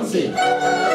Jonesy.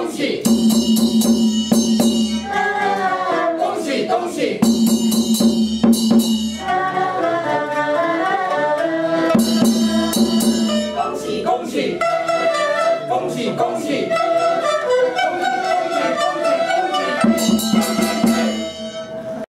恭喜，恭喜，恭喜，恭喜，恭喜，恭喜，恭喜。